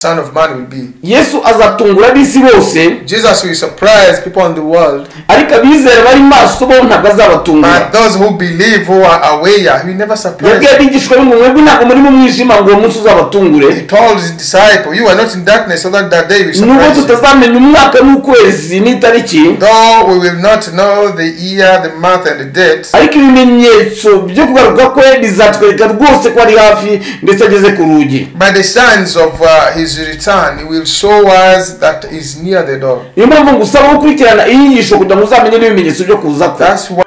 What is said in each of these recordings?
Son of Man will be. yesu azatungura ab'isi bose. Jesus will surprise people in the world, ariko abizera bari maso bo ntabwo azabatungura. But those who believe, who are aware, he will never surprise yabwiye abigishwa be ngo mwebwe ntabwo muri mu mwijima ngo uwo munsi uzabatungure. He told his disciple, You are not in darkness, so that that day will nubwo surprise you. tutazamenya umwaka n'ukwezi n'itariki. Though we will not know the year, the month, and the date, ariko ibimenyetso byo kugaruka kwe bizatwereka rwose ko ari hafi ndetse ageze ku rugi. By the signs of uh, his return, he will show us that he's near the door. niyo mpamvu ngusaba gukurikirana inyigisho kugira ngo uzamenye n'ibimenyetso byo kuza kwe That's why.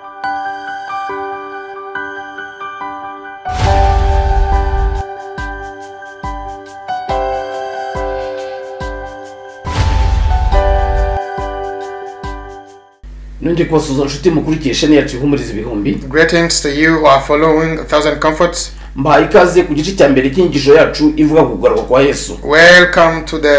nongeye kubasuhuza inshuti mukurikiye sheni ihumuriza ibihumbi Greetings to you who are following A Thousand Comforts. Mbahaye ikaze ku gice cya mbere cy'inyigisho yacu ivuga ku kugaruka kwa yesu Welcome to the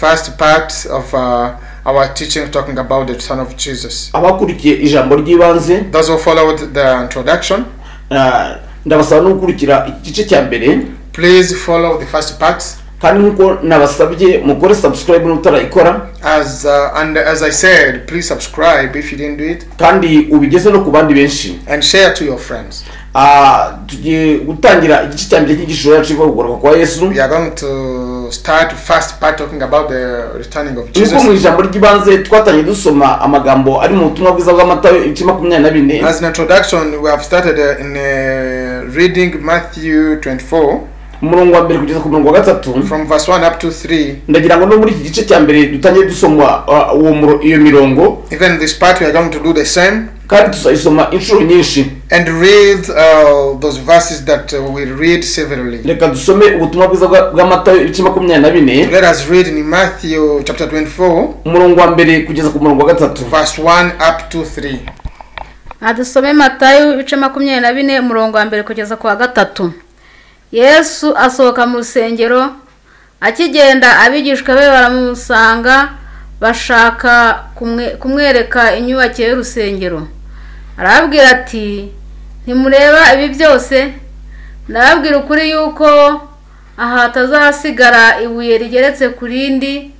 first part of uh, our teaching talking about the Son of Jesus. abakurikiye ijambo ry'ibanze Those who followed the introduction, ah, ndabasaba no gukurikira igice cya mbere please follow the first part. kandi nk'uko nabasabye mukore subscribe n'utarayikora As uh, and as I said, please subscribe if you didn't do it, kandi ubigeze no ku bandi benshi and share to your friends. Ah, tugiye gutangira igice cya mbere cy'inyigisho yacu ivuga kwa yesu. We are going to start first part talking about the returning of nk'uko mu ijambo ry'ibanze twatangiye dusoma amagambo ari mu butumwa bwiza bw'amatayo ibice makumyabiri na bine. As an introduction, we have started uh, in uh, reading Matthew 24 umurongo wa mbere kugeza ku murongo wa gatatu from verse 1 up to 3. ndagira ngo no muri iki gice cya mbere dutangire dusoma uwo muro- iyo mirongo Even this part, we are going to do the same kandi tuzayisoma inshuro nyinshi and read uh, those verses that uh, we'll read severally. reka dusome ubutumwa bwiza bwa- bw'amatayo ibice makumyabiri na bine Let us read in Matthew chapter 24, umurongo wa mbere kugeza ku murongo wa gatatu verse 1 up to 3. adusome matayo ibice makumyabiri na bine umurongo wa mbere kugeza ku wa gatatu yesu asohoka mu rusengero akigenda abigishwa be baramusanga bashaka kumwe- kumwereka inyubako y'urusengero. Arababwira ati ntimureba ibi byose? Ndababwira ukuri yuko aha hatazasigara ibuye rigeretse ku rindi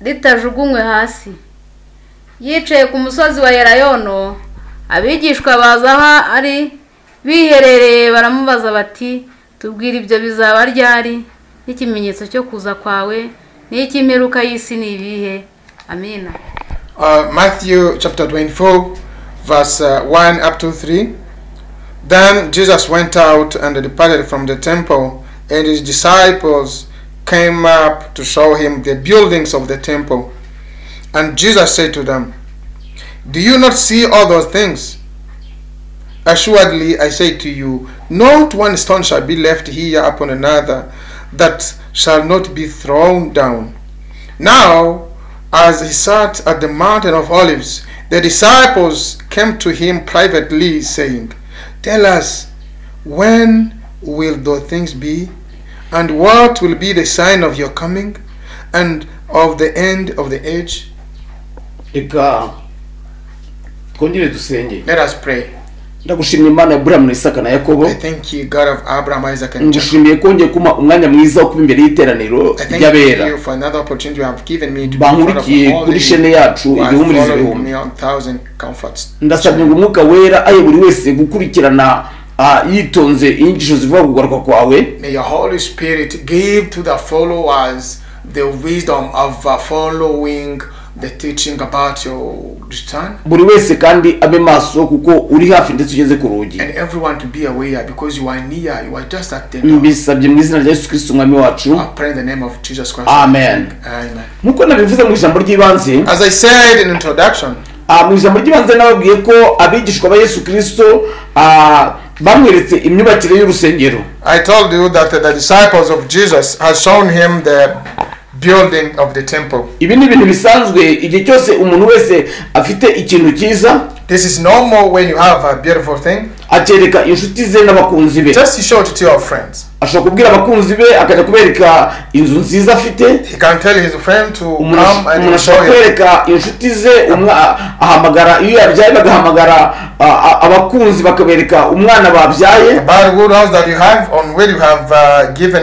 ritajugunywe hasi. Yicaye ku musozi wa Yerayono abigishwa baza aho ari biherereye baramubaza bati tubwire ibyo bizaba ryari n'ikimenyetso cyo kuza kwawe y'isi ni ibihe amina Uh, Matthew chapter 24, verse uh, 1 up to 3. Then Jesus went out and departed from the temple, and his disciples came up to show him the buildings of the temple. And Jesus said to them, Do you not see all those things? Assuredly, I say to you, not one stone shall be left here upon another that shall not be thrown down. Now, as he sat at the mountain of Olives, the disciples came to him privately, saying, Tell us, when will those things be? And what will be the sign of your coming and of the end of the age? reka twongere dusenge Let us pray. ndagushimiye imana Abraham na isaka na yakobo. Ngushimiye kongeye kuma umwanya mwiza wo kuba imbere y'iteraniro ry'abera. bankurikiye kuri shene yacu igihumurizo ibihumbi. ndasabye ngo umwuka wera aye buri wese gukurikirana yitonze inyigisho zivuga kugaruka kwawe. The wisdom of following the teaching about your return buri wese kandi abe maso kuko uri hafi ndetse ugeze ku rugi and everyone to be aware because you are near, you are just at the door. mbisabye mu izina rya yesu kirisito umwami wacu I pray in the name of Jesus Christ. Amen. Amen. nk'uko nabivuze mu ijambo ry'ibanze As I said in introduction, ah, mu ijambo ry'ibanze nababwiye ko abigishwa ba yesu kirisito ah, bamweretse imyubakire y'urusengero I told you that the disciples of Jesus had shown him the building of the temple. ibi ni ibintu bisanzwe igihe cyose umuntu wese afite ikintu cyiza This is normal when you have a beautiful thing. Akereka inshuti ze n'abakunzi be. Just show it to your friends. ashobora kubwira abakunzi be akajya kubereka inzu nziza afite. He can tell his friend to come and umuntu ashobora kwereka inshuti ze ahamagara iyo yabyaye bagahamagara abakunzi bakabereka umwana babyaye. Uh,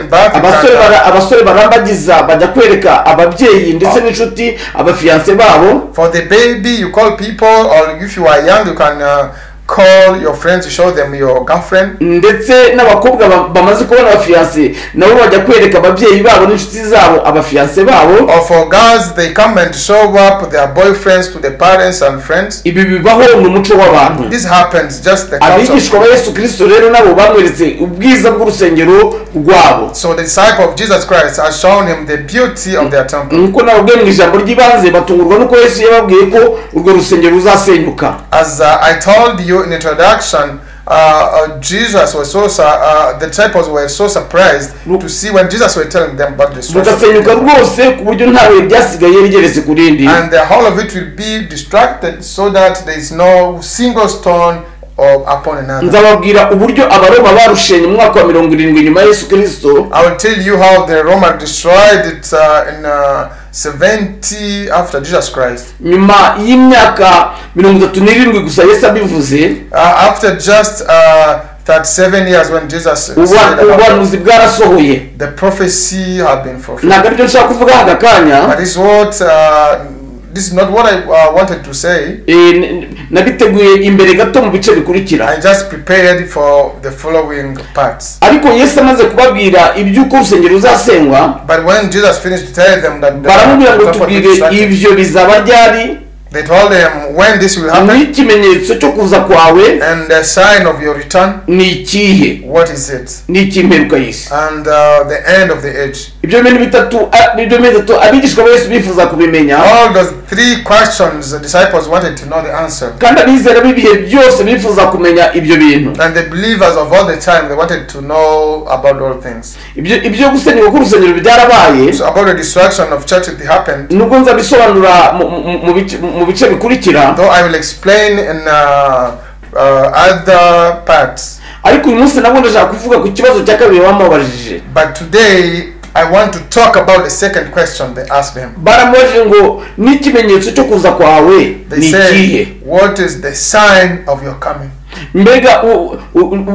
uh, abasore barambagiza bajya kwereka ababyeyi ndetse n'inshuti abafiyanse babo. For the baby, you call people, or if you are young, you can uh, call your friends to show them your girlfriend. ndetse n'abakobwa ba- bamaze kubona abafiyanse nabo bajya kwereka ababyeyi babo n'inshuti zabo abafiyanse babo Or for girls, they come and show up their boyfriends to the parents and friends. ibi bibaho ni umuco w'abantu This happens just the abigishwa ba yesu kirisito rero nabo bamweretse ubwiza bw'urusengero rwabo So the disciple of Jesus Christ has shown him the beauty of their temple. nk'uko nababwiye mu ijambo ry'ibanze batungurwa n'uko yesu yababwiye ko urwo rusengero ruzasenyuka As uh, I told you in introduction, uh, uh, Jesus was so uh, the disciples were so surprised to see when Jesus was telling them about this. rugasenyuka rwose ku buryo ntawe ryasigaye rigeretse ku rindi And the whole of it will be distracted so that there is no single stone or upon another. nzababwira uburyo abaroma barushenye mu mwaka wa mirongo irindwi nyuma ya yesu kirisito I will tell you how the Roman destroyed it uh, in uh, 70 after Jesus Christ. nyuma y'imyaka mirongo itatu n'irindwi gusa yesu abivuze Uh, after just uh, 37 years when Jesus ubuhanuzi bwarasohoye the prophecy had been fulfilled. ntabwo ari byo nshaka kuvuga aka kanya But this is what uh, this is not what I uh, wanted to say. Eh, nabiteguye imbere gato mu bice bikurikira I just prepared for the following parts. ariko yesu amaze kubabwira iby'uko urusengero ruzasenywa But when Jesus finished to tell them that baramubwira ngo tubwire ibyo bizaba ryari they told them when this will happen n'ikimenyetso cyo kuza kwawe and the sign of your return. ni ikihe What is it? ni y'isi And uh, the end of the age. ibyo bintu bitatu nibyo abigishwa ba yesu bifuza kubimenya All those three questions the disciples wanted to know the answer. kandi abizera b'ibihe byose bifuza kumenya ibyo bintu And the believers of all the time they wanted to know about all things. ibyo ibyo gusenyuka k'urusengero byarabaye So about the destruction of church it happened. nubwo nzabisobanura mu- mu- mu bice- mu bice bikurikira Though I will explain in uh, uh, other parts. ariko uyu munsi nabwo ndashaka kuvuga ku kibazo cya kabiri bamubajije But today I want to talk about the second question they asked him. baramubajije ngo n'ikimenyetso cyo kuza kwawe ni ikihe What is the sign of your coming? mbega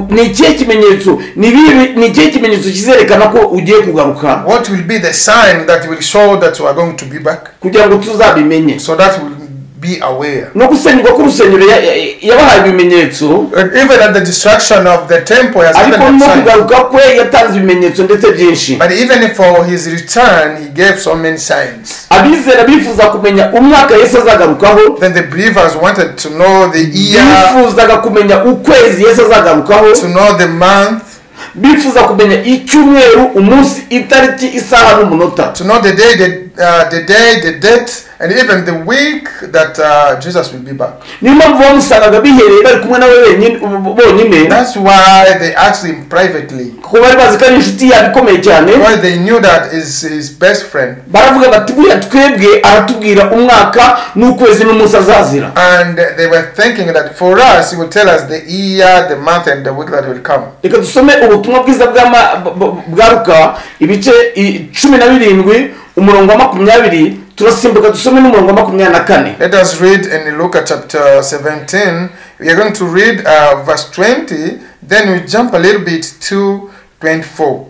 ni ikihe kimenyetso ni ikihe kimenyetso kizerekana ko ugiye kugaruka What will be the sign that will show that you are going to be back? kugira ngo tuzabimenye So that we'll be aware. no gusenyuka k'urusengero ya- ya- yabahaye ibimenyetso even at the destruction of the temple has ariko no kugaruka kwe yatanze ibimenyetso ndetse byinshi. But even for his return, he gave so many signs. abizera bifuza kumenya umwaka yesu azagarukaho. Then the believers wanted to know the year, bifuzaga kumenya ukwezi yesu azagarukaho. To know the month, bifuza kumenya icyumweru umunsi itariki isaha n'umunota. To know the day, the, uh, the day, the date, and even the week that uh, Jesus will be back. niyo mpamvu bamusangaga bihereye bari kumwe nawe wenyine bonyine That's why they asked him privately. kuko bari bazi ko ari inshuti yabo ikomeye cyane Because they knew that is his best friend. baravuga bati buriya twebwe aratubwira umwaka n'ukwezi n'umunsi azazira And they were thinking that for us, he will tell us the year, the month, and the week that will come. Umurongo wa makumyabiri turasimbuka dusome n'umurongo wa makumyabiri na kane Let us read in Luke chapter 17. We are going to read uh, verse 20, then we jump a little bit to 24.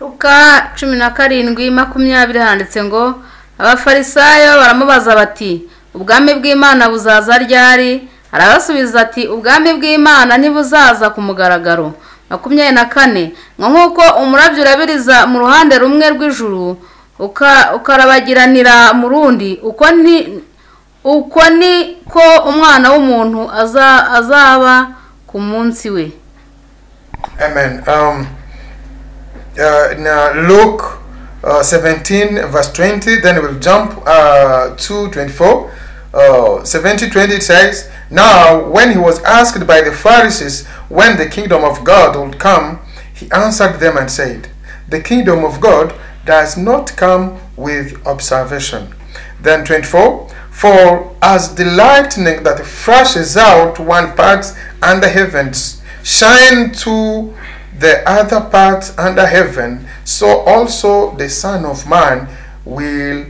Luka cumi na karindwi makumyabiri handitse ngo abafarisayo baramubaza bati ubwami bw'imana buzaza ryari arabasubiza ati ubwami bw'imana ntibuzaza ku mugaragaro makumyabiri na kane ngo nk'uko umurabyo urabiriza mu ruhande rumwe rw'ijuru ukarabagiranira mu rundi uko ni ko umwana w'umuntu aza- azaba ku munsi we Amen. Um, uh, uh, Luke uh, 17, verse 20, then we'll jump uh, to 24. Uh, 17 20 it says, Now, when he was asked by the Pharisees when the kingdom of God would come, he answered them and said, The kingdom of God does not come with observation. Then 24, For as the lightning that flashes out one part under heavens shine to the other part under heaven, so also the Son of Man will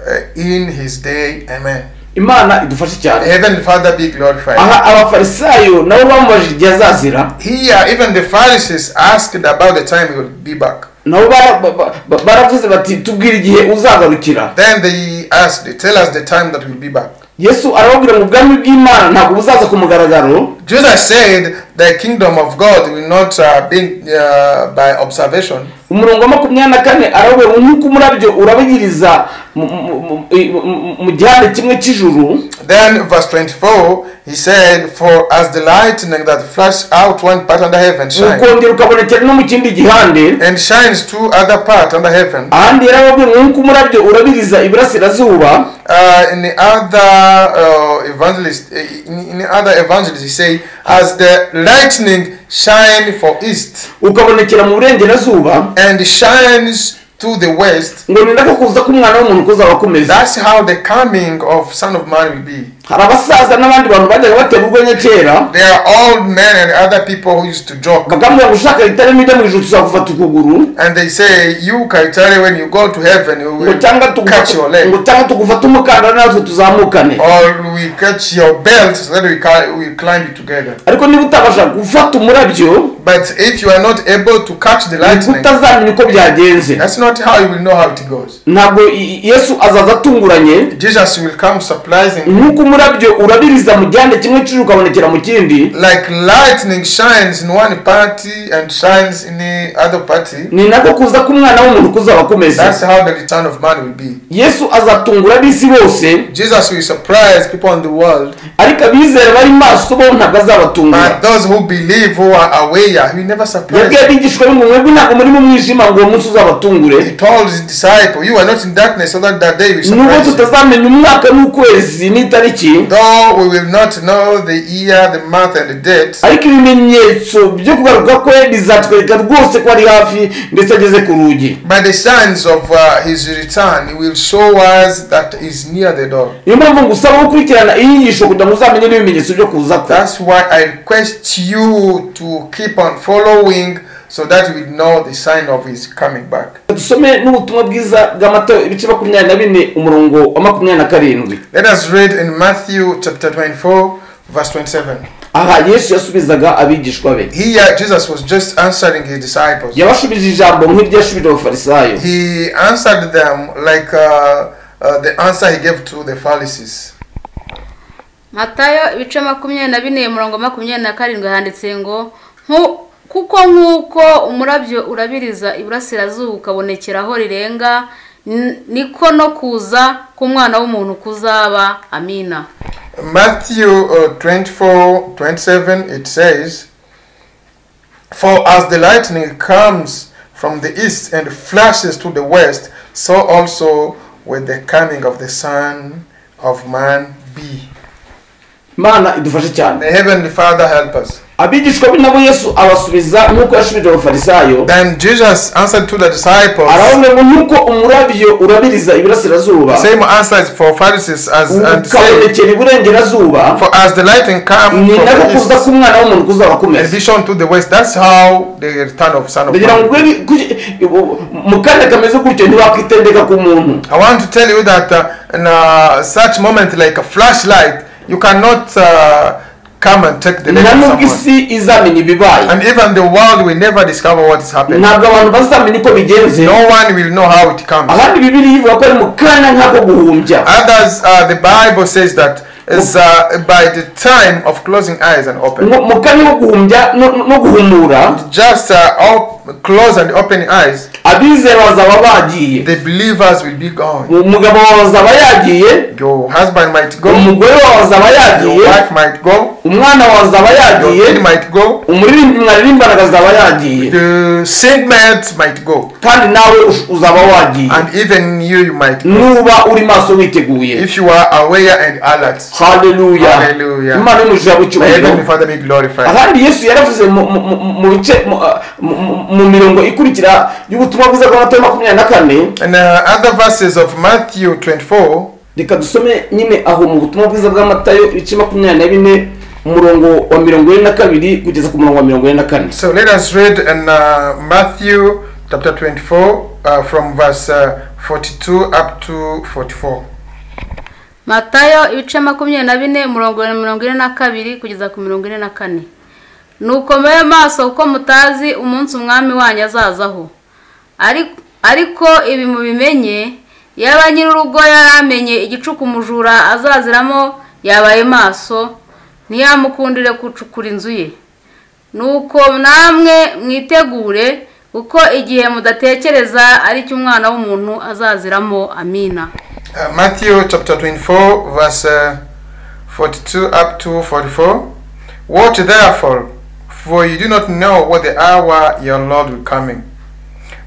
uh, in his day. Amen. imana idufashe cyane Father be glorified. aha abafarisayo nabo bamubajije igihe azazira Here, even the Pharisees asked about the time he will be back. Nabo bara- ba- ba- ba- baravuze bati tubwire igihe uzagarukira Then they asked, Tell us the time that we'll be back. yesu arababwira ngo ubwami bw'imana ntabwo buzaza ku mugaragaro Jesus said, The kingdom of God will not uh, be uh, by observation. umurongo wa makumyabiri na kane arababwira ngo nk'uko umurabyo urabagiriza mu- gihande kimwe cy'ijuru Then, verse 24, he said, For as the lightning that flashes out one part under heaven ukongera ukabonekera no mu kindi gihande and shines two other part under heaven. ahandi yarababwira nk'uko umurabyo urabiriza iburasirazuba Uh, in the other uh, evangelist, in, in the other evangelist, he say, as the lightning shine for east ukabonekera mu burengerazuba and shines to the west. ngo ni nako kuza k'umwana w'umuntu kuzaba kumeze That's how the coming of Son of Man will be. hari abasaza n'abandi bantu bajyaga batera urwenya kera There are old men and other people who used to joke, bakambwira ngo ushaka ritarimo ijya mu ijuru tuzagufata ukuguru and they say, "You Kaitare, when you go to heaven, ngo will catch your leg, ngo cyangwa tugufata umukandara natwe tuzamukane or we catch your belt so that we can we climb it together." ariko niba utabasha gufata umurabyo But if you are not able to catch the lightning, utazamenya uko byagenze that's not how you will know how it goes. ntabwo yesu azaza atunguranye Jesus will come surprising, nk'uko umurabyo urabiriza mu gihande kimwe cy'ijuru ukabonekera mu kindi like lightning shines in one party and shines in the other party. ni nako kuza k'umwana w'umuntu kuzaba kumeze That's how the return of man will be. yesu azatungura ab'isi bose Jesus will surprise people in the world, ariko abizera bari maso bo ntabwo azabatungura but those who believe, who are aware, he never surprise. yabwiye abigishwa be ngo mwebwe ntabwo muri mu mwijima ngo uwo munsi uzabatungure He told his disciple, "You are not in darkness, so that that day will nubwo surprise you." tutazamenya umwaka n'ukwezi n'itariki Though we will not know the year, the month, and the date, ariko ibimenyetso byo kugaruka kwe bizatwereka rwose ko ari hafi ndetse ageze ku rugi by the signs of uh, his return, he will show us that he's near the door. niyo mpamvu ngusaba gukurikirana iyi nyigisho kugira ngo uzamenye n'ibimenyetso byo kuza kwe That's why I request you to keep on following so that we know the sign of his coming back. dusome n'ubutumwa bwiza bw'amata ibice makumyabiri na bine umurongo wa makumyabiri na karindwi Let us read in Matthew chapter 24, verse 27. aha yesu yasubizaga abigishwa be Here, Jesus was just answering his disciples. yabashubije ijambo nk'iryo yashubije abafarisayo He answered them like uh, uh, the answer he gave to the Pharisees. matayo ibice makumyabiri na bine umurongo makumyabiri na karindwi handitse ngo "Nku- kuko nk'uko umurabyo urabiriza iburasirazuba ukabonekera aho rirenga niko no kuza k'umwana w'umuntu kuzaba amina Matthew uh, 24 27 it says, For as the lightning comes from the east and flashes to the west, so also will the coming of the Son of Man be. imana idufashe cyane The Heavenly Father help us. Abigishwa be nabo yesu abasubiza nk'uko yashubije abafarisayo Then Jesus answered to the disciples, aravuga ngo nk'uko umurabyo urabiriza iburasirazuba. Same answers for Pharisees as and ukabonekera iburengerazuba For as the lightning comes ni nako kuza k'umwana w'umuntu kuzaba and kumeze be shown to the west, that's how the return of Son of Man. mu kanya kameze gutyo ntiwakwitendeka ku muntu. I want to tell you that uh, in uh, such moment like a flashlight, you cannot uh, come and take the of isi izamenya ibibaye And even the world will never discover what is happening. ntabwo abantu bazamenya uko bigenze No one will know how it comes. abandi bibiri ivuga ko ari mu kanya nk'ako guhumbya Others, uh, the Bible says that is uh, by the time of closing eyes and open. Mu- mu kanya ko guhumbya no no guhumura Just uh, close and open eyes, abizera bazaba bagiye. The believers will be gone. umugabo wawe azaba yagiye. Your husband might go, umugore wawe azaba your wife might go, umwana wawe azaba your yagiye. kid might go, umuririmbyi mwaririmbanaga azaba yagiye. The singmate might go, kandi nawe uzaba wagiye. And even you, you might go. nuba uri maso witeguye. If you are aware and alert. haleluya Hallelujah. imana y'umugisha May w'icyubahiro Heavenly Father be glorified. ahandi yesu yaravuze mu- bice uh, mu- mu mirongo ikurikira y'ubutumwa bwiza bw'amata makumyabiri na kane In uh, other verses of Matthew 24, reka dusome nyine aho mu butumwa bwiza bw'amatayo ibice makumyabiri na bine umurongo wa mirongo ine na kabiri kugeza ku murongo wa mirongo ine na kane. So let us read in uh, Matthew chapter 24 uh, from verse uh, 42 up to 44. matayo ibice makumyabiri na bine umurongo wa mirongo ine na kabiri kugeza ku mirongo ine na kane. Nuko mube maso kuko mutazi umunsi umwami wanyu azazaho ariko ibi mubimenye yaba nyir'urugo yari amenye igicuku umujura azaziramo yabaye maso ntiyamukundire gucukura inzu ye nuko namwe mwitegure kuko igihe mudatekereza ari cyo umwana w'umuntu azaziramo amina Uh, Matthew chapter 24, verse uh, 42 up to 44. Watch therefore, for you do not know what the hour your Lord will coming.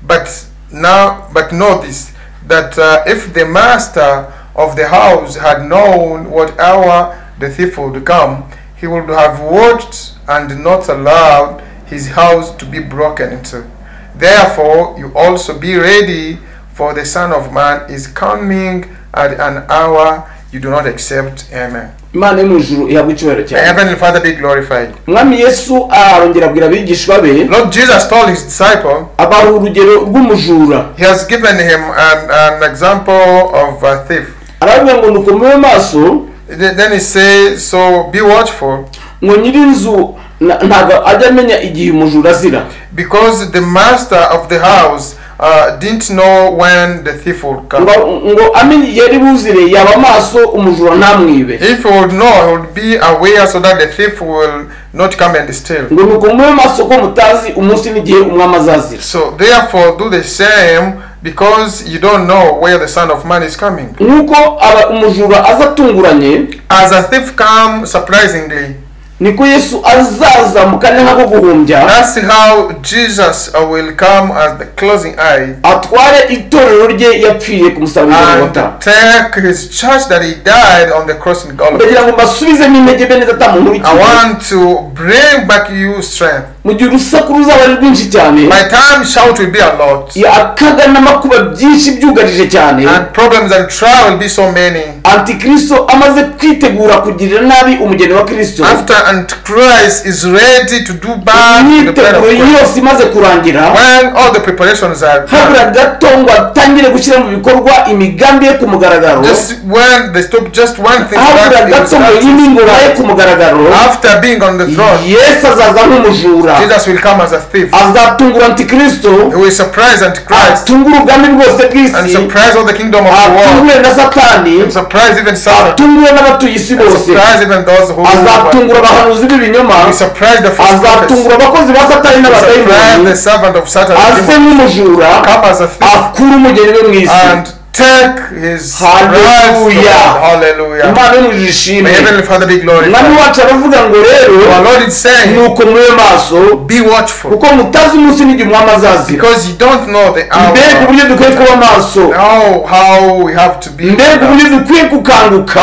But now, but this, that uh, if the master of the house had known what hour the thief would come, he would have watched and not allowed his house to be broken into. Therefore, you also be ready, for the Son of Man is coming at an hour you do not accept. Amen. imana yo mu ijuru ihabwa icyubahiro May cyane Heavenly Father be glorified. umwami yesu arongera abwira abigishwa be Lord Jesus told his disciple, abaha urugero rw'umujura he has given him an, an example of a thief. arababwira ngo nuko mube Then he says, So be watchful, ngo nyir'inzu ntabwo ajya amenya igihe umujura azira because the master of the house uh, didn't know when the thief would come. ngo ngo amenye yari buzire yaba maso umujura namwibe. If he would know, he would be aware so that the thief will not come and steal. ngo nuko mube maso ko mutazi umunsi n'igihe umwami azazira So therefore, do the same because you don't know where the Son of Man is coming. nk'uko umujura aza atunguranye As a thief come surprisingly, niko yesu azaza mu kanya nk'ako guhumbya that's how Jesus uh, will come as the closing eye atware itorero rye yapfiriye ku musaraba w'igorogota take his church that he died on the cross in Golgotha. ndagira ngo mbasubizemo intege be neza atamuntu I want to bring back you strength. Mu gihe urusaku ruzaba ari rwinshi cyane My time shout will be a lot, ya akaga n'amakuba byinshi byugarije cyane. And problems and trial will be so many. antikristo amaze kwitegura kugirira nabi umugeni wa kristo. After Antichrist is ready to do bad imyiteguro yose imaze kurangira when all the preparations are habura gato ngo atangire gushyira mu bikorwa imigambi ye ku mugaragaro. Just when they stop just one thing habura gato ngo yime ingoma ye ku mugaragaro. After being on the throne, yesu azaza nk'umujura Jesus will come as a thief. azatungura antikristo He will surprise Antichrist. atungure ubwami bwose and bw'isi surprise all the kingdom of the world, atungure na satani and surprise even Satan, atungure n'abatuye isi and bose surprise even those who azatungura abahanuzi b'ibinyoma will surprise the false prophets, azatungura abakozi ba satani surprise the n'abadayimoni servant of Satan, aze nk'umujura come as a thief. akure umugeni we mu isi and take his Hallelujah. imana yo mu ijuru May ishimwe Heavenly Father be umwami glorified. wacu aravuga ngo rero Our Lord is saying, nuko mube maso be watchful. kuko mutazi umunsi n'igihe umwami azazira because you don't know the mbega uburyo dukwiye kuba maso. Know how we have to be. mbega uburyo dukwiye gukanguka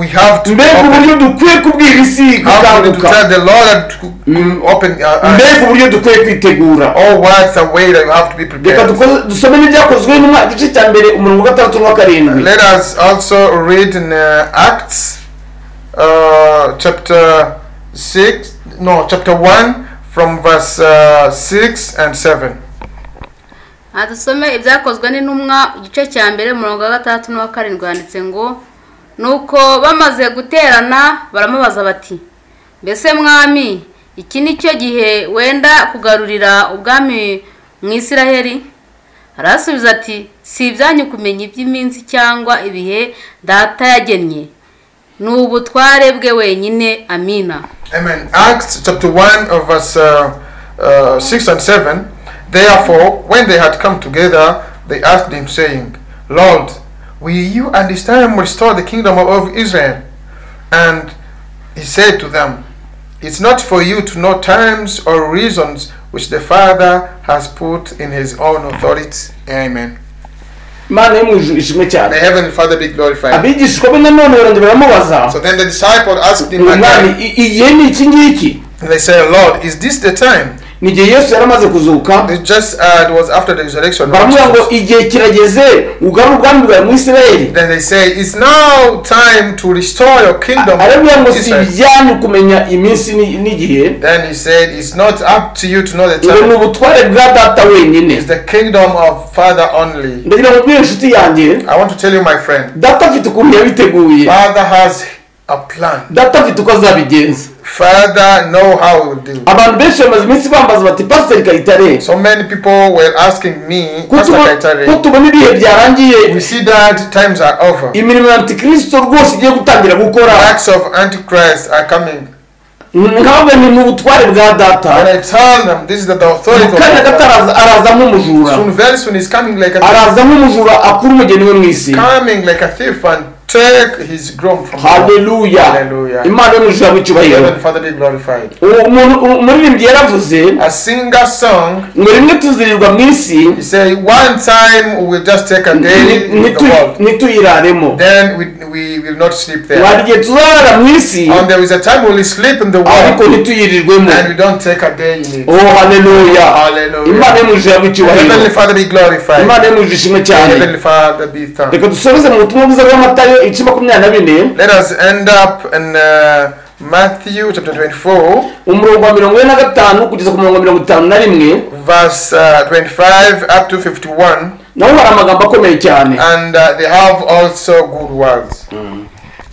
we have to mbega uburyo dukwiye kubwira isi gukanguka eyes. mbega uburyo dukwiye kwitegura All words are way that you have to be reka dusome n'ibyakozwe n'umwaka igice cya mbere umurongo wa gatandatu n'uwa karindwi Let us also read in uh, Acts uh, chapter 6, no, chapter 1 from verse uh, 6 and 7. aha dusome ibyakozwe n'intumwa igice cya mbere umurongo wa gatandatu n'uwa karindwi handitse ngo nuko bamaze guterana baramubaza bati mbese mwami iki ni cyo gihe wenda kugarurira ubwami mu isiraheli arasubiza ati si ibyanyu kumenya iby'iminsi cyangwa ibihe data yagennye ni ubutware bwe wenyine amina Amen. Acts chapter 1 of verse uh, uh, 6 and 7. Therefore, when they had come together, they asked him, saying, Lord, will you at this time restore the kingdom of Israel? And he said to them, It's not for you to know times or reasons which the Father has put in his own authority. Amen. imana yo mu ijuru ishimwe May cyane Heavenly Father be glorified. abigishwa be nanone barongera baramubaza So then the disciple asked him ngo mwami again, i- igihe ni iki ngiki ni igihe yesu yari amaze kuzuka uh, baramubwira ngo igihe kirageze ugarure ubwami bwawe mu isirayeli. arabwira ngo si ibyanyu kumenya iminsi ni- n'igihe ibi ni ubutware bwa data wenyine. Ndagira ngo mbwire inshuti yanjye. Data afite ukuntu yabiteguye. Data afite uko azabigenza. Father know how he will do. abantu benshi bamaze iminsi bambaza bati pasiteri kayitare So many people were asking me, Pastor Kaitare, ko tubona ibihe byarangiye? we see that times are over. imirimo ya antikristo rwose igiye gutangira gukora. Acts of Antichrist are coming. nkavuga ni mu butware bwa data. And I tell them this is the authority mu of kanya gato araza nk'umujura araza nk'umujura akura umugeni we mu isi. Haleluya Hallelujah. imana yo mu umuntu umuririmbyi yaravuze ngo rimwe tuzirirwa mu isi there. hari igihe tuzarara mu isi ariko ntituyirirwemo oh haleluya Hallelujah. imana yo mu ijuru yaba icyubahiro Heavenly Father be glorified. imana yo mu ijuru ishimwe cyane reka dusoreze mu butumwa bwiza bw'amatayo igice makumyabiri na bine Let us end up in uh, Matthew chapter 24, umurongo wa mirongo ine na gatanu kugeza ku murongo wa mirongo itanu na rimwe. verse uh, 25 up to 51, naho hari amagambo akomeye cyane. And uh, they have also good words.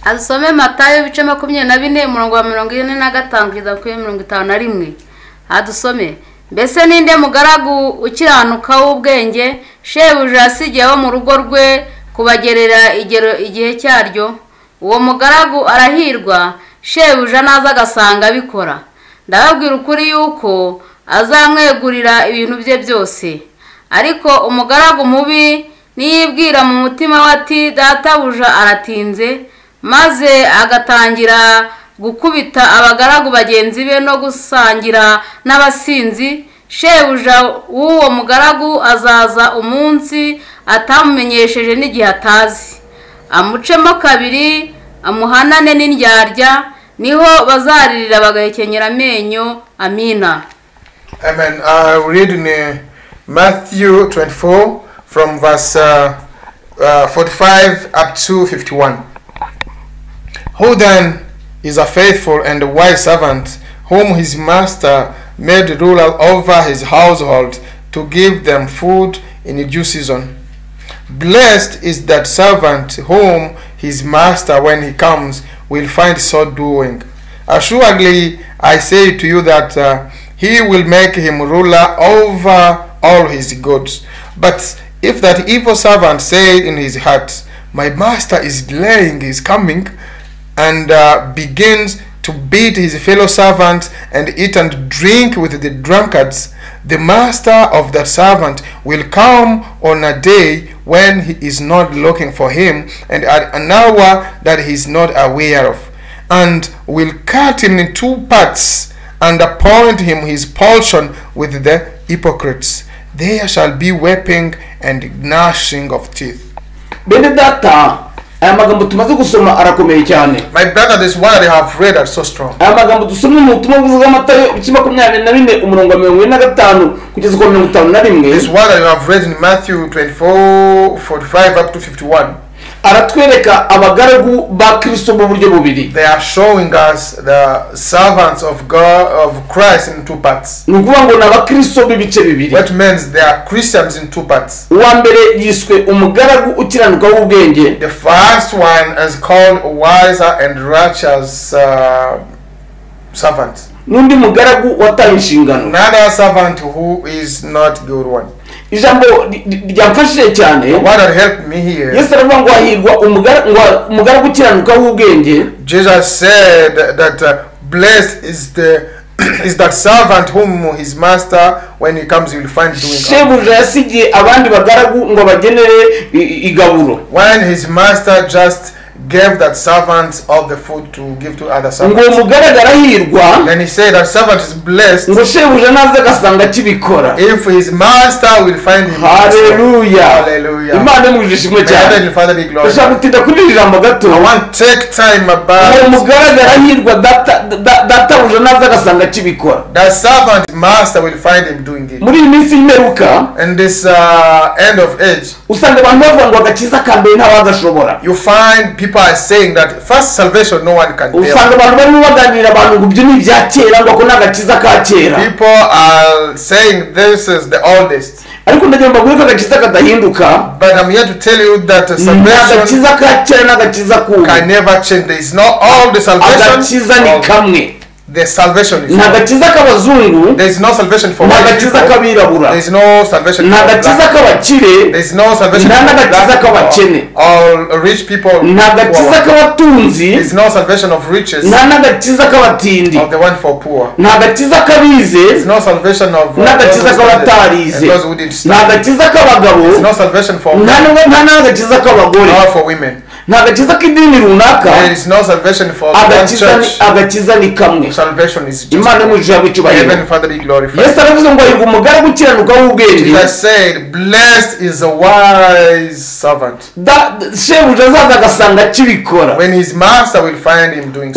adusome matayo ibice makumyabiri na bine umurongo wa mirongo ine na gatanu kugeza kuri mirongo itanu na rimwe. Adusome. Mbese ninde mugaragu ukiranuka w'ubwenge? Shebuja yasigiye abo mu rugo rwe kubagerera igihe cyaryo uwo mugaragu arahirwa shebuja naza agasanga abikora. Ndababwira ukuri yuko azamwegurira ibintu bye byose. Ariko umugaragu mubi niyibwira mu mutima we ati databuja aratinze maze agatangira gukubita abagaragu bagenzi be no gusangira n'abasinzi. Shebuja w'uwo mugaragu azaza umunsi atamumenyesheje n'igihe atazi amucemo kabiri amuhanane n'indyarya ni ho bazaririra bagahekenyera amenyo amina Amen. I read in uh, Matthew 24 from verse uh, uh, 45 up to 51. Who then is a faithful and wise servant, whom his master made ruler over his household to give them food in due season? Blessed is that servant whom his master, when he comes, will find so doing. Assuredly, I say to you that uh, he will make him ruler over all his goods. But if that evil servant say in his heart, My master is delaying his coming, and uh, begins to beat his fellow servants and eat and drink with the drunkards, the master of that servant will come on a day when he is not looking for him, and at an hour that he is not aware of, and will cut him in two parts, and appoint him his portion with the hypocrites. There shall be weeping and gnashing of teeth. Benedetta aya magambo tumaze gusoma arakomeye cyane My brother, this word I have read are so strong. aya magambo dusomye mu butumwa bwiza bw'amatayo ibice makumyabiri na bine umurongo wa mirongo ine na gatanu kugeza ku mirongo itanu na rimwe This word I have read in Matthew 24, 45 up to 51. Aratwereka abagaragu ba kirisito mu buryo bubiri They are showing us the servants of God of Christ in two parts. ni ukuvuga ngo ni abakirisito b'ibice bibiri What means they are Christians in two parts. uwa mbere yiswe umugaragu ukiranuka w'ubwenge The first one is called wiser and righteous uh, servant. n'undi mugaragu wataye inshingano Another servant who is not good one. Ijambo ryamfashije cyane. Yesu aravuga ngo hahirwa umugaragu ukiranuka w'ubwenge. Jesus said that uh, blessed is the is that servant whom his master when he comes he will find doing. shebuja yasigiye abandi bagaragu ngo bagenere igaburo When his master just gave that servant of the food to give to other servants. uwo mugaragu arahirwa Then he said that servant is blessed ngo shebuja naze agasanga akibikora if his master will find him. haleluya Hallelujah. imana imuje ishimwe cyane Heavenly Father be ndashaka glorified. gutinda kuri iri jambo gato I want to take time about mugaragu arahirwa data- databuja naze agasanga akibikora that servant master will find him doing it. muri iyi minsi y'imperuka In this uh, end of age, usanga abantu bavuga ngo agakiza ka mbere ntawagashobora you find people are saying that first salvation no one can usanga abantu barimo baganira abantu ngo ibyo ni ibya kera ngo ako ni agakiza ka kera People are saying this is the oldest. ariko ndagira ngo mbabwire ko agakiza kadahinduka But I'm here to tell you that salvation agakiza ka kera n'agakiza k'ubu can never change. There is not all the salvation. agakiza ni kamwe The salvation is n'agakiza agakiza k'abazungu There is no salvation for ni white agakiza people. k'abirabura There is no salvation for agakiza k'abakire There is no salvation for n'agakiza k'abakene. All rich people. n'agakiza k'abatunzi There is no salvation of riches. n'agakiza k'abatindi Of the one for poor. n'agakiza k'abize There is no salvation of uh, n'agakiza k'abatarize n'agakiza k'abagabo There is no salvation for men n'agakiza k'abagore or for women. Ni agakiza k'idini runaka. Agakiza ni- ni kamwe. Imana one. imujije icyubahiro Heaven Father be glorified. yesu aravuze ngo ahirwa umugaragu ukiranuka w'ubwenge shebuja azaza agasanga akibikora.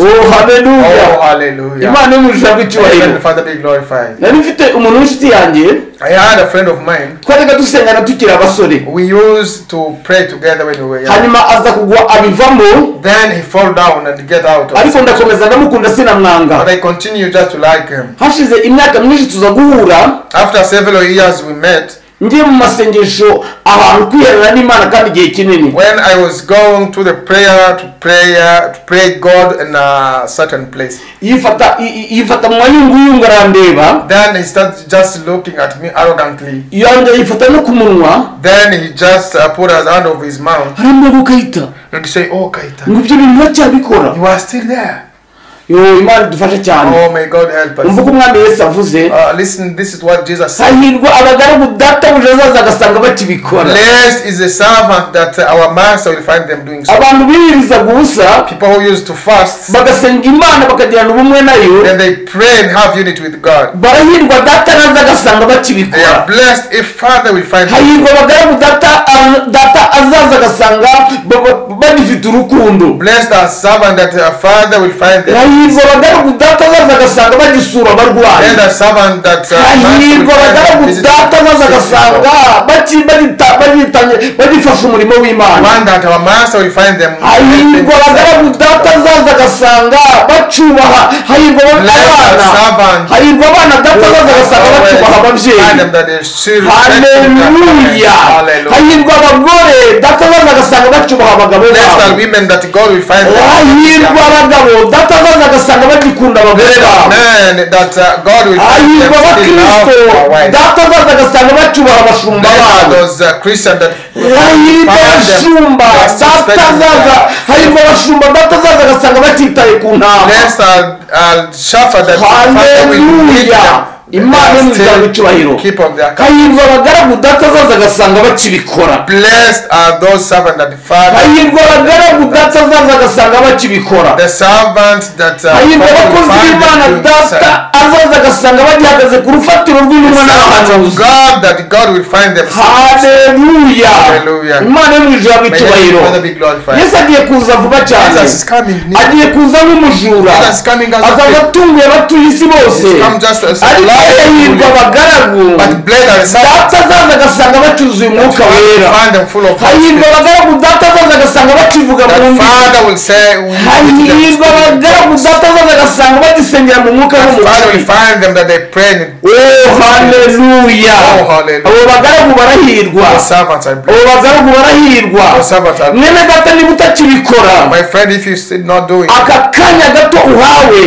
Oh Oh, haleluya hallelujah. imana imujije icyubahiro Heaven Father be glorified. nari mfite umuntu w'inshuti yanjye. I had a friend of mine. twajyaga dusengana tukiri abasore We used to pray together when we were young. hanyuma aza kugwa abivamo Then he fall down and get out of ariko ndakomeza ndamukunda sinamwanga But I continue just to like him. hashize imyaka myinshi tuza guhura After several years we met. Ngiye mu masengesho ahantu kwiherera n'imana kandi igihe kinini When I was going to the prayer to prayer to pray God in a certain place. yifata yifata mu mayunguyungu arandeba Then he started just looking at me arrogantly. yongera yifata no ku munwa Then he just uh, put his hand over his mouth arambwira ukahita and say, Oh, Kaita, ngo ibyo bintu uracyabikora you are still there. Yo imana idufashe cyane Oh, uko umwami yesu avuze Uh, hahirwa abagaragu databuja azaza agasanga bakibikora uh, abantu biyirizaga ubusa bagasenga imana bakagirana ubumwe na yo barahirwa data naza agasanga bakibikora hahirwa abagaragu data azaza agasanga ba- ba- bagifite urukundo hahirwa abagaragu data baza agasanga bagisura abarwayi hahirwa abagaragu data baza agasanga bagifasha umurimo w'imana. Hahirwa abagaragu data zaza agasanga bacubaha. Hahirwa abana. hahirwa abana data baza agasanga bacubaha ababyeyi haleluya hahirwa abagore data baza agasanga bacubaha abagabo babo. hahirwa abagabo data baza azaza agasanga bagikunda abagore babo. Love abakristo their wives. data azaza agasanga bacyubaha abashumba babo. uh, hahirwa abashumba they are still data spending azaza time. hahirwa abashumba. Data azaza agasanga batitaye ku ntama. Haleluya. Imana still icyubahiro. hahirwa abagaragu data azaza agasanga bakibikora. Hahirwa abagaragu data azaza agasanga bakibikora. Uh, hahirwa will abakozi b'imana data azaza agasanga bagihagaze ku rufatiro rw'intumwa n'abahanuzi imana yo mu May icyubahiro yesu agiye kuza vuba cyane. agiye kuza nk'umujura azaza atunguye abatuye isi bose. Ariko hahirwa lion. abagaragu data azaza agasanga bacyuzuye that umwuka wera. hahirwa abagaragu data azaza agasanga bakivuga mu ndimi hahirwa abagaragu data azaza agasanga bagisengera mu mwuka oh haleluya Oh, hallelujah. abo bagaragu barahirwa. Abo bagaragu barahirwa. Mwene data niba utakibikora. Aka kanya gato uhawe.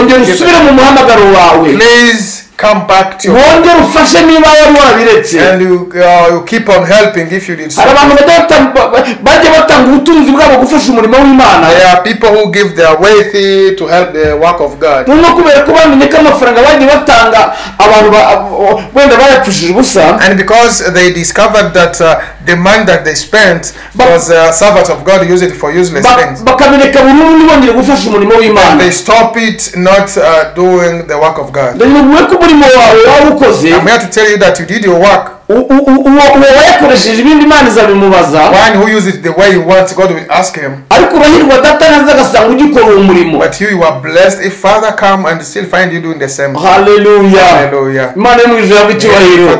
ongera usubire mu muhamagaro wawe. Please come back to your wongere ufashe niba wari warabiretse and you, uh, you keep on helping if you did hari so. abantu bajya batanga- ubutunzi bwabo gufasha umurimo w'imana There are people who give their wealthy to help the work of God. noneho kubera ko bamenye ko amafaranga bagiye batanga abantu ba- wenda bayapfushije ubusa And because they discovered that uh, the money that they spent But- was uh, servants of God use it for useless ba- things. bakabireka burundu ntibongere gufasha umurimo And they stop it not uh, doing the work of God. ndabivuye ko umurimo wawe wawukoze I'm here to tell you that you did your work. wayakoresheje ibindi imana izabimubaza One who uses it the way he wants, God will ask him. Ariko urahirwa data naza agasanga ugikora uwo murimo But you, are blessed if Father come and still find you doing the same. haleluya Hallelujah. imana yo mu ijuru yaba icyubahiro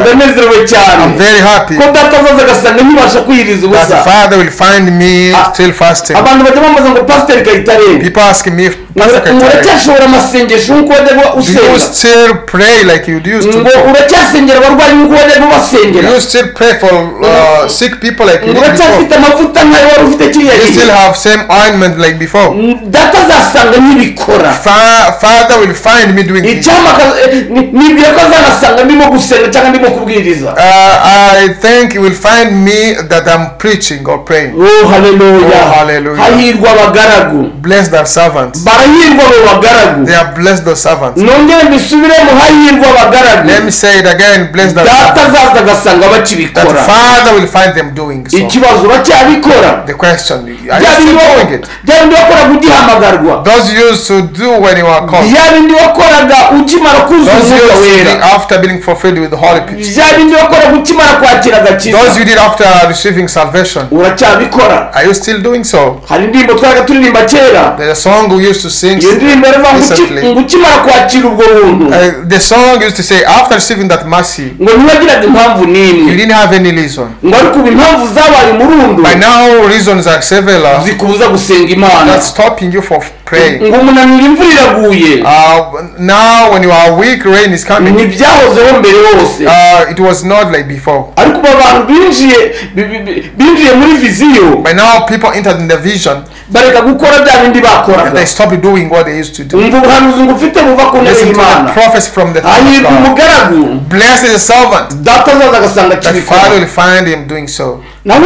ndanezerewe cyane I'm very happy ko data azaza agasanga ntibasha kwiyiriza that ubusa the Father will find me Ah. still fasting. abantu bajya bambaza ngo pasiteri kayitare People ask me uracyashobora amasengesho nk'uko wajyaga do you usenga still pray like you used to? ngo uracyasengera abarwayi nk'uko wajyaga ubasengera you still pray for uh, sick people like you did before? uracyafite amavuta nk'ayo wari ufite kiriya You still have same ointment like before. data azasanga ntibikora Fa- Father will find me doing this. icyama aka- ni- nibwira ko azanasanga ndimo gusenga cyangwa ndimo kubwiriza Uh, I think he will find me that I'm preaching or praying. oh haleluya Oh, hallelujah. hahirwa abagaragu Bless their servants. barahirwa abo bagaragu They are blessed those servants. nongere mbisubiremo hahirwa abagaragu Let me say it again. Bless their data servants. azaza agasanga That Father will find them doing so. ikibazo The question: those used to byabindi wakora kugihamagarwa byabindi wakoraga ukimara kuzuza umwuka wera byabindi wakora ukimara kwakira agakiza uracyabikora hari indirimbo twaga turirimba kera iyo ndirimbo yaravuga ngo ukimara kwakira ubwo buntu uh, the song used to say after receiving that mercy you didn't have any reason. By now reasons are seven. Several zikubuza gusenga imana that's stopping you from praying. ngo umunaniro imvura iraguye Uh, now, when you are weak, rain is coming. ntibyahozeho mbere hose Uh, it was not like before. ariko ubu abantu binjiye bi- bi- bi- binjiye muri viziyo By now, people entered in the vision bareka gukora bya bindi bakoraga they stopped doing what they used to do. umva ubuhanuzi ngo ufite buva ku ntebe y'imana. prophets from the hahirwa umugaragu Blessed the servant. data azaza agasanga that kibikora Father will find him doing so. naho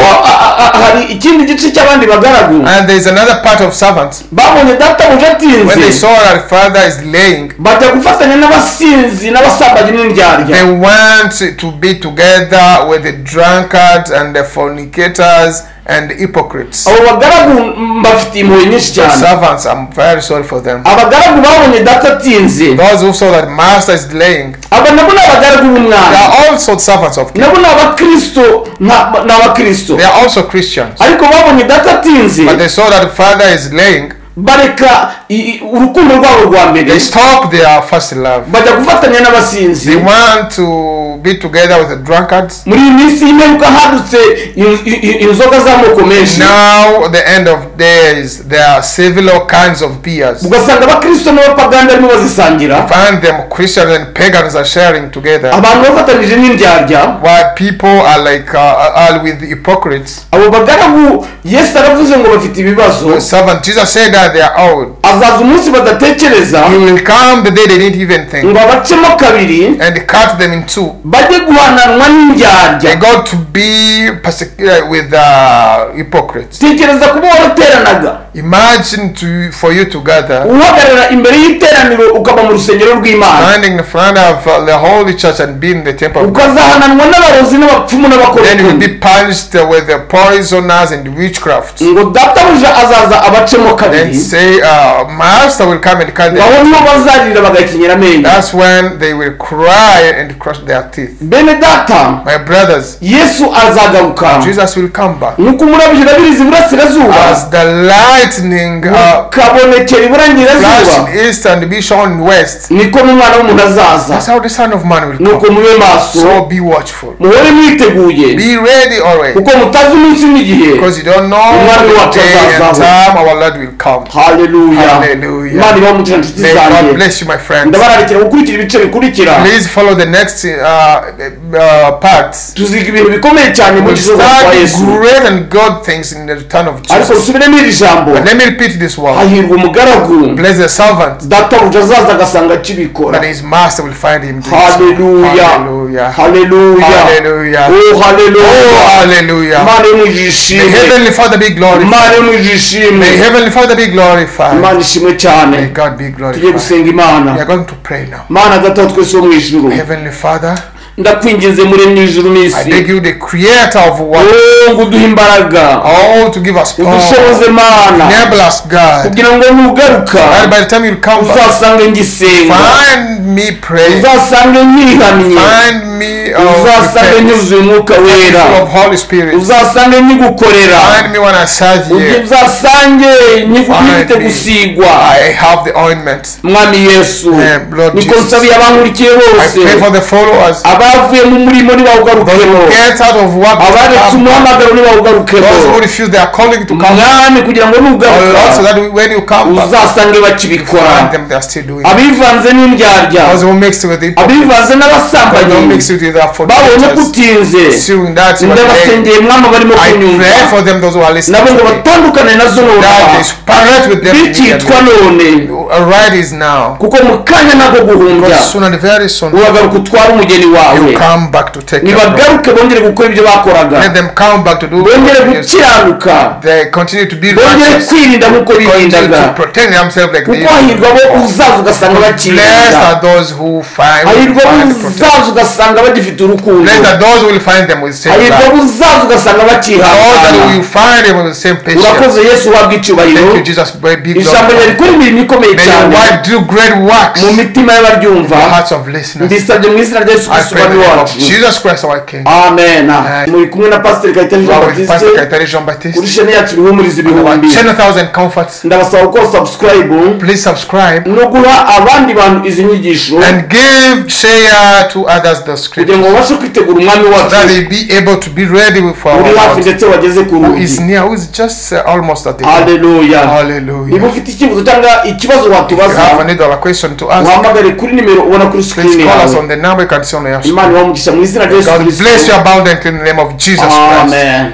hari ikindi gice cy'abandi bagaragu. And there is another part of servants. babonye data buje When they atinze saw that Father is laying, bajya gufatanya n'abasinzi n'abasambanyi n'indyarya. they want to be together with the drunkards and the fornicators. And hypocrites. abo bagaragu mbafitiye impuhwe nyinshi cyane servants, I'm very sorry for them. abagaragu babonye data atinze Those who saw that Master is laying, aba nabo ni abagaragu they b'umwana are also servants of King. nabo ni abakristo ni abakristo They are also Christians. ariko babonye data atinze But they saw that Father is laying, bareka urukundo rwabo rwa mbere they stopped their first love. bajya gufatanya They n'abasinzi want to be together with the drunkards. muri iyi minsi y'imperuka hadutse inzoga z'amoko menshi Now, the end of days, there are several kinds of beers. ugasanga abakristo n'abapagani barimo bazisangira Find them Christians and pagans are sharing together. abantu bafatanyije n'indyarya While people are like uh, are with hypocrites. abo bagaragu yesu aravuze ngo bafite ibibazo servant Jesus said that they are old. azaza umunsi badatekereza He will come the day they didn't even think ngo abacemo kabiri and cut them in two. Bajye guhananwa n'indyarya got to be persecuted with uh, hypocrites. tekereza kuba warateranaga Imagine to for you to gather, uhagarara imbere y'iteraniro ukaba mu rusengero rw'imana standing in front of uh, the holy church and being in the temple. ukazahananwa n'abarozi n'abapfumu Then you will be punished with the poisoners and witchcraft. ngo databuja azaza abacemo Then say, uh, Master will come and cut aho them. niho bazarira bagakenyera amenyo That's when they will cry and crush their teeth. bene data My brothers, yesu azagaruka Jesus will come back. nk'uko umurabyo urabiriza iburasirazuba As the lightning uh, kabonekera iburengerazuba flash in east and be shown in west, niko n'umwana w'umuntu azaza that's how the Son of Man will nuko come. mube maso So be watchful. muhore mwiteguye Be ready already. kuko mutazi umunsi n'igihe Because you don't know the day and time our Lord will come. haleluya Hallelujah. imana ibaho umugisha inshuti May God bless you, my friends. ndabararikira gukurikira ibice bikurikira Please follow the next uh, uh, parts. tuziga ibintu bikomeye cyane mu We'll kwa start yesu great and good things in the return of ariko Jesus. dusubiremo iri jambo But let me repeat this word. hahirwa umugaragu Bless the servant databuja azaza agasanga akibikora that his master will find him doing so. haleluya Hallelujah. haleluya Hallelujah. oh Oh, haleluya hallelujah. imana May Heavenly Father be glorified. imana May Heavenly Father be glorified. imana ishimwe May God be tugiye glorified. gusenga imana We are going to pray now. mana data twese wo mu ijuru Heavenly Father, ndakwinginze muremye ijuru n'isi oh ngo uduhe imbaraga. Udushoboze mana. Kugira ngo nugaruka. Uzasange ngisenga. uzasange nyihamye. me uh, uzasange nyuzuye umwuka wera. uzasange nyigukorera uzasange nyifite gusigwa. Mwami yesu. Niko nsabiye abankurikiye bose. Abavuye mu murimo ntibawugarukeho abaretse umuhamagaro ntibawugarukeho mwami kugira ngo nugaruka uzasange bakibikora. abivanze n'indyarya. Abivanze n'abasambanyi. bawo n'okutinze ndabasengeye mwama barimo kunyumva ngo batandukane nazo nonaha bikitwa none kuko mu kanya nako guhumbya uragaruka utwara umugeni wawe nibagaruke bongere gukora ibyo bakoraga bongere gukiranuka bongere kwirinda nk'uko birindaga kuko hahirwa abo uzaza ugasanga bakiriye hahirwa abo uzaza ugasanga bagifite urukundo. Love. abo uzaza ugasanga patience. urakoze yesu uhabwa icyubahiro ijambo ryawe rikora imirimo ikomeye cyane. mu mitima y'abaryumva mbisabye mu izina rya yesu kristo umwami wacu. Amen. Muri kumwe na pasiteri kayitare jean batiste kuri sheni yacu ibihumuriza ibihumbi. 10,000 comforts. ndabasaba gukora subscribe. No guha abandi bantu izi nyigisho. And give, share to others the kugira ngo babashe kwitegura umwami wacu. Uri hafi ndetse wageze ku rugi. niba ufite icyifuzo cyangwa ikibazo watubaza. Wahamagare kuri nimero ubona kuri sikirini yawe. imana ibaha umugisha mu izina rya yesu kirisitu amen.